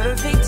perfect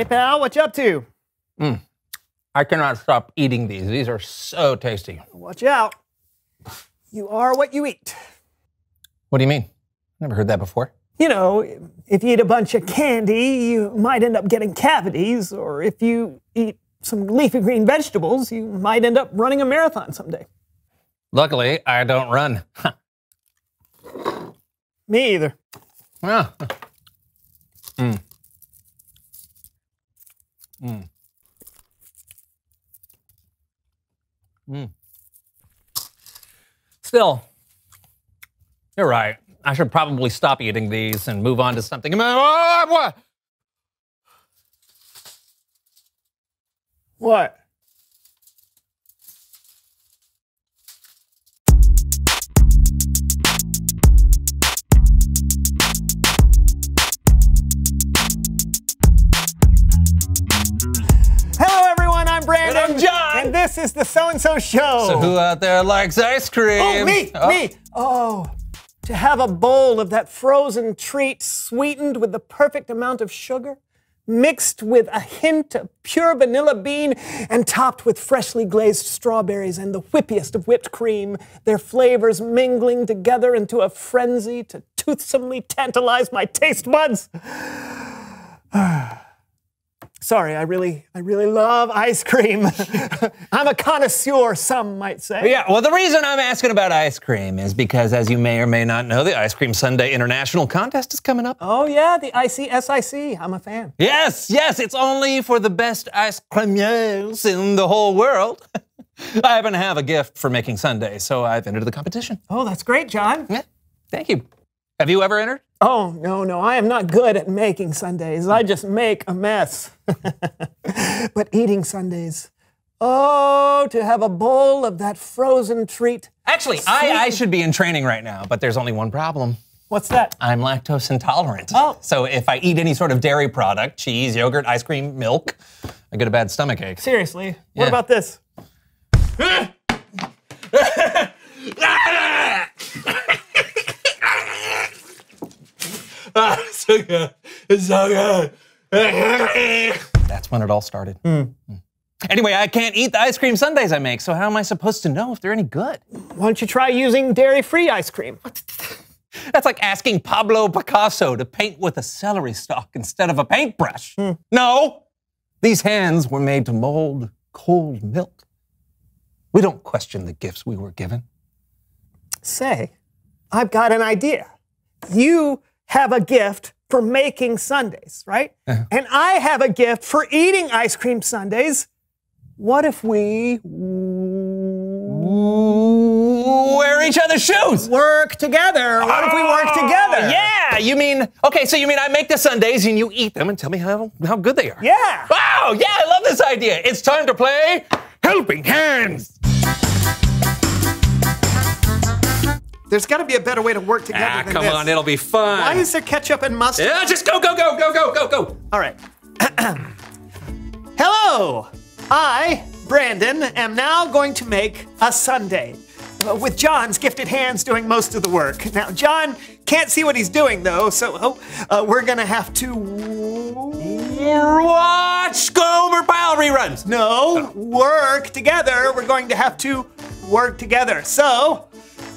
Hey, pal, what you up to? I cannot stop eating these. These are so tasty. Watch out. You are what you eat. What do you mean? Never heard that before. You know, if you eat a bunch of candy, you might end up getting cavities, or if you eat some leafy green vegetables, you might end up running a marathon someday. Luckily, I don't run. Me either. Ah. Mm. Mm. Mm. Still, you're right. I should probably stop eating these and move on to something. Ah, what? What? And I'm John. And this is the So and So Show. So who out there likes ice cream? Oh, me, Oh. me. Oh, to have a bowl of that frozen treat sweetened with the perfect amount of sugar, mixed with a hint of pure vanilla bean, and topped with freshly glazed strawberries and the whippiest of whipped cream, their flavors mingling together into a frenzy to toothsomely tantalize my taste buds. Ah. Sorry, I really, I really love ice cream. I'm a connoisseur, some might say. Yeah, well, the reason I'm asking about ice cream is because, as you may or may not know, the Ice Cream Sundae International Contest is coming up. Oh yeah, the ICSIC. I'm a fan. Yes, yes, it's only for the best ice creamiers in the whole world. I happen to have a gift for making sundaes, so I've entered the competition. Oh, that's great, John. Yeah, thank you. Have you ever entered? Oh no, no, I am not good at making sundaes. I just make a mess. but eating sundaes. Oh, to have a bowl of that frozen treat. Actually, I, I should be in training right now, but there's only one problem. What's that? I'm lactose intolerant. Oh. So if I eat any sort of dairy product, cheese, yogurt, ice cream, milk, I get a bad stomach ache. Seriously. What Yeah. about this? so good. It's so good. That's when it all started. Mm. Anyway, I can't eat the ice cream sundaes I make, so how am I supposed to know if they're any good? Why don't you try using dairy-free ice cream? That's like asking Pablo Picasso to paint with a celery stalk instead of a paintbrush. No! These hands were made to mold cold milk. We don't question the gifts we were given. Say, I've got an idea. You have a gift for making sundaes, right? Uh-huh. And I have a gift for eating ice cream sundaes. What if we Wear each other's shoes! work together? What if we work oh, together? Yeah, you mean, okay, so you mean I make the sundaes and you eat them and tell me how, how good they are? Yeah. Wow, yeah, I love this idea. It's time to play Helping Hands. There's got to be a better way to work together Ah, than come this. on, it'll be fun. Why is there ketchup and mustard? yeah, just go, go, go, go, go, go, go. All right. Hello. I, Brandon, am now going to make a sundae. uh, with John's gifted hands doing most of the work. Now, John can't see what he's doing though, so oh, uh, we're gonna have to. Watch Gomer Pyle reruns. No, work together. We're going to have to work together. So,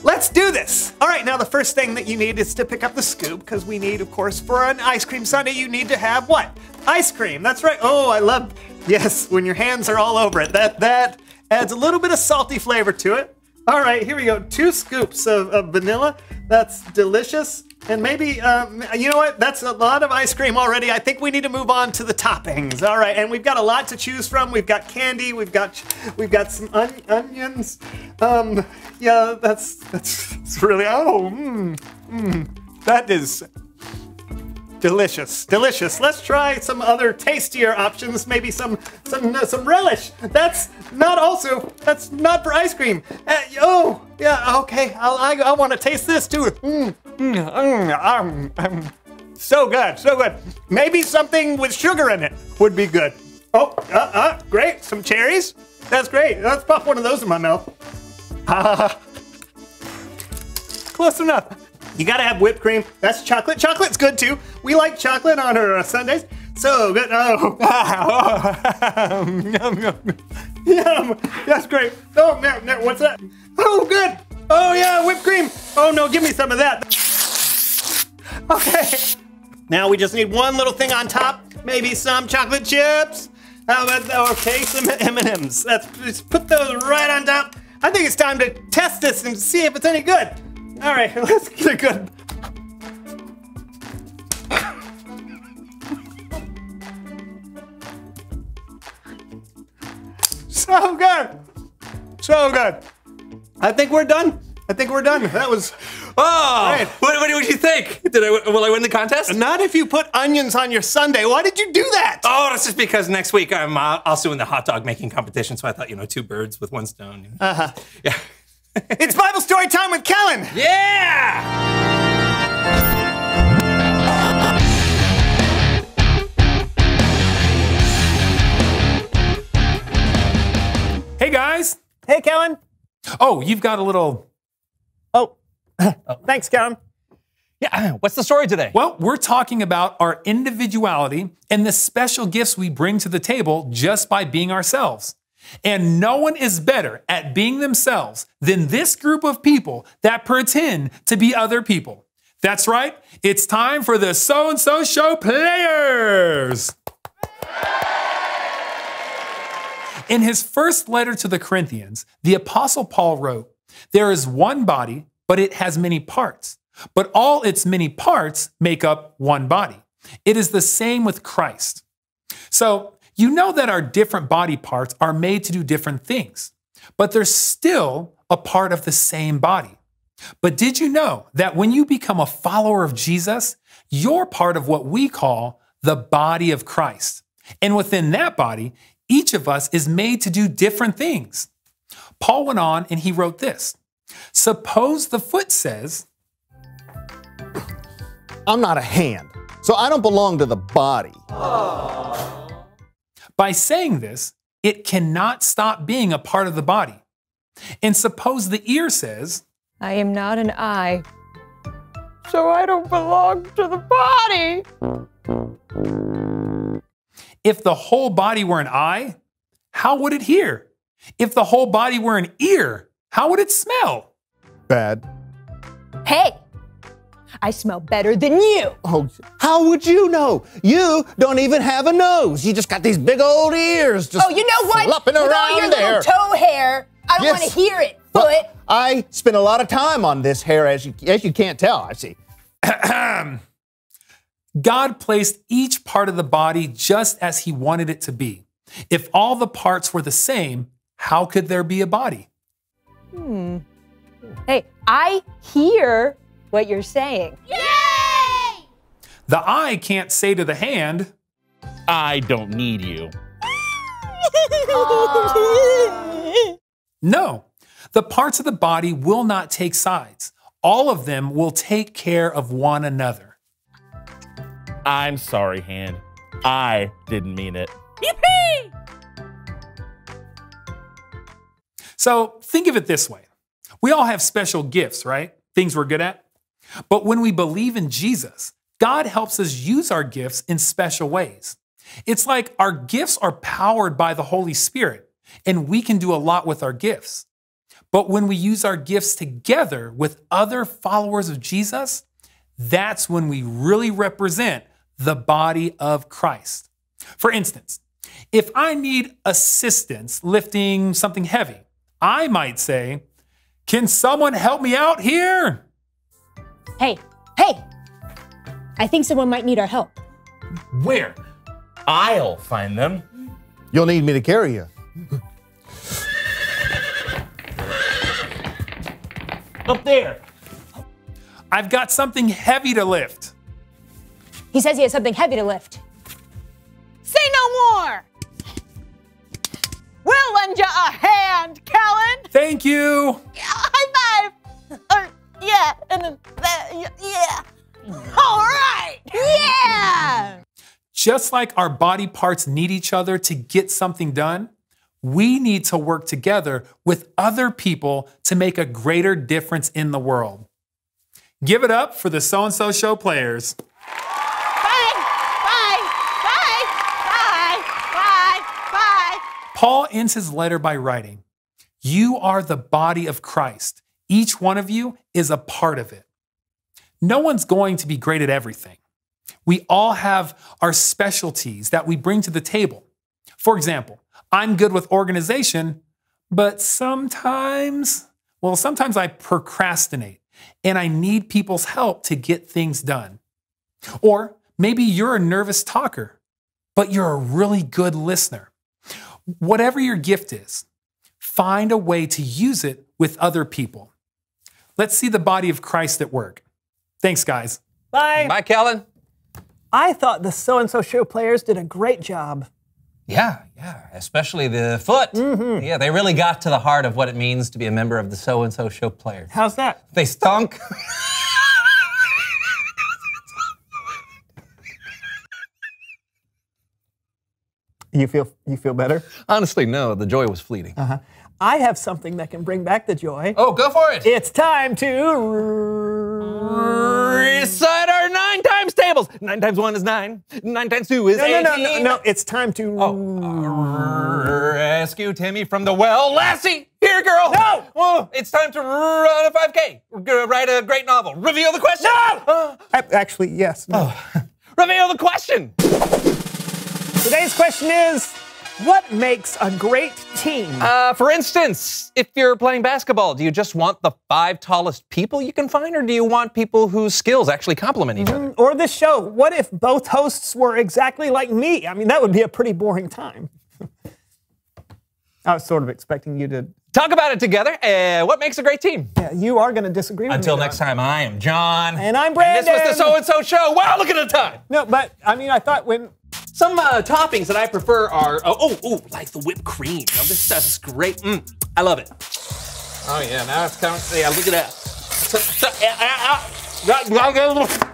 let's do this. All right, now the first thing that you need is to pick up the scoop because we need, of course, for an ice cream sundae, you need to have what? Ice cream. That's right. Oh, I love. Yes, when your hands are all over it. That that adds a little bit of salty flavor to it. All right, here we go. Two scoops of, of vanilla. That's delicious. And maybe, um, you know what? That's a lot of ice cream already. I think we need to move on to the toppings. All right, and we've got a lot to choose from. We've got candy. We've got we've got some on- onions. Um, yeah, that's that's, that's really oh, mm, mm, that is delicious, delicious. Let's try some other tastier options. Maybe some some uh, some relish. That's not also. That's not for ice cream. Uh, oh, yeah. Okay. I'll, I I want to taste this too. Mm, mm, mm, um, um, so good, so good. Maybe something with sugar in it would be good. Oh, uh, uh, great. Some cherries. That's great. Let's pop one of those in my mouth. Ah, close enough. You gotta have whipped cream. That's chocolate. Chocolate's good too. We like chocolate on our uh, sundaes. So good. Oh, yum, yum, yum. That's great. Oh, no, no, what's that? Oh, good. Oh, yeah, whipped cream. Oh, no, give me some of that. Okay. Now we just need one little thing on top. Maybe some chocolate chips. How about that? Okay, some M&Ms. Let's just put those right on top. I think it's time to test this and see if it's any good. All right, let's get good. So good. So good. I think we're done. I think we're done. That was Oh, Right. what, what did you think? Did I will I win the contest? not if you put onions on your sundae. Why did you do that? Oh, that's just because next week I'm uh, also in the hot dog making competition, so I thought you know two birds with one stone. Uh huh. Yeah. It's Bible story time with Kellen. Yeah. Hey guys! Hey, Kellen. Oh, you've got a little. Oh, thanks, Kellen. Yeah. What's the story today? Well, we're talking about our individuality and the special gifts we bring to the table just by being ourselves. And no one is better at being themselves than this group of people that pretend to be other people. That's right, it's time for the So and So Show players! In his first letter to the Corinthians, the Apostle Paul wrote, There is one body, but it has many parts. But all its many parts make up one body. It is the same with Christ. So, you know that our different body parts are made to do different things, but they're still a part of the same body. But did you know that when you become a follower of Jesus, you're part of what we call the body of Christ? And within that body, each of us is made to do different things. Paul went on and he wrote this Suppose the foot says, I'm not a hand, so I don't belong to the body. Oh. By saying this, it cannot stop being a part of the body. And suppose the ear says, I am not an eye, so I don't belong to the body. if the whole body were an eye, how would it hear? If the whole body were an ear, how would it smell? Bad. Hey, I smell better than you. Oh, how would you know? You don't even have a nose. You just got these big old ears. Just Oh, you know what? Flopping With around all your there. little toe hair, I don't Yes. want to hear it. Well, I spend a lot of time on this hair, as you as you can't tell. I see. God placed each part of the body just as He wanted it to be. If all the parts were the same, how could there be a body? Hmm. Hey, I hear what you're saying. Yay! The eye can't say to the hand, I don't need you. No, the parts of the body will not take sides. All of them will take care of one another. I'm sorry, hand. I didn't mean it. So think of it this way We all have special gifts, right? Things we're good at. But when we believe in Jesus, God helps us use our gifts in special ways. It's like our gifts are powered by the Holy Spirit, and we can do a lot with our gifts. But when we use our gifts together with other followers of Jesus, that's when we really represent the body of Christ. For instance, if I need assistance lifting something heavy, I might say, Can someone help me out here? Hey, hey! I think someone might need our help. Where? I'll find them. You'll need me to carry you. Up there. I've got something heavy to lift. He says he has something heavy to lift. Say no more! We'll lend you a hand, Callan! Thank you. High five! Or, yeah, and then that, yeah. All right! Yeah! Just like our body parts need each other to get something done, we need to work together with other people to make a greater difference in the world. Give it up for the So and So Show players. Bye! Bye! Bye! Bye! Bye! Bye! Paul ends his letter by writing, You are the body of Christ. Each one of you is a part of it. No one's going to be great at everything. We all have our specialties that we bring to the table. For example, I'm good with organization, but sometimes, well, sometimes I procrastinate and I need people's help to get things done. Or maybe you're a nervous talker, but you're a really good listener. Whatever your gift is, find a way to use it with other people. Let's see the body of Christ at work. Thanks, guys. Bye. Bye, Kellen. I thought the so and so show players did a great job. Yeah, yeah, especially the foot. Mm-hmm. Yeah, they really got to the heart of what it means to be a member of the so and so show players. How's that? They stunk. You feel you feel better? Honestly, no, the joy was fleeting. Uh-huh. I have something that can bring back the joy. Oh, go for it. It's time to Recite our nine times tables. Nine times one is nine. Nine times two is no, no, no, no, no. It's time to. Oh, rescue Timmy from the well. Lassie, here, girl. No! Oh, it's time to run a 5K. We're gonna write a great novel. Reveal the question. No! Uh, a- Actually, yes. No. Oh, reveal the question. Today's question is what makes a great team? Uh, for instance, if you're playing basketball, do you just want the five tallest people you can find, or do you want people whose skills actually complement each other? or this show, what if both hosts were exactly like me? I mean, that would be a pretty boring time. I was sort of expecting you to. Talk about it together. Uh, what makes a great team? Yeah, you are going to disagree with me. Until me. next time, I am John. And I'm Brandon. And this was the. So and So Show. Wow, look at the time. No, but I mean, I thought when. Some uh, toppings that I prefer are oh, oh, oh, like the whipped cream. Now this stuff is great. Mm, I love it. Oh yeah, now it's coming. Yeah, look at that. So, so,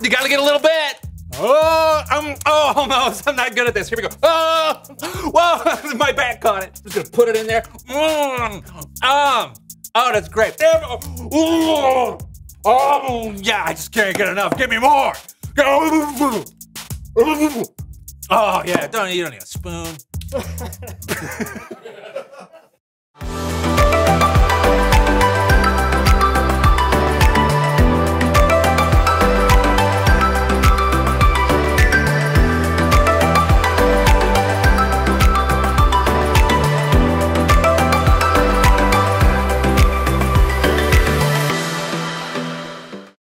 You gotta get a little bit. Oh, I'm oh, almost. I'm not good at this. Here we go. Oh, whoa, my back caught it. Just gonna put it in there. Mm, um, oh, that's great. Ooh. Oh, yeah, I just can't get enough. Give me more. Oh yeah, don't you don't need a spoon.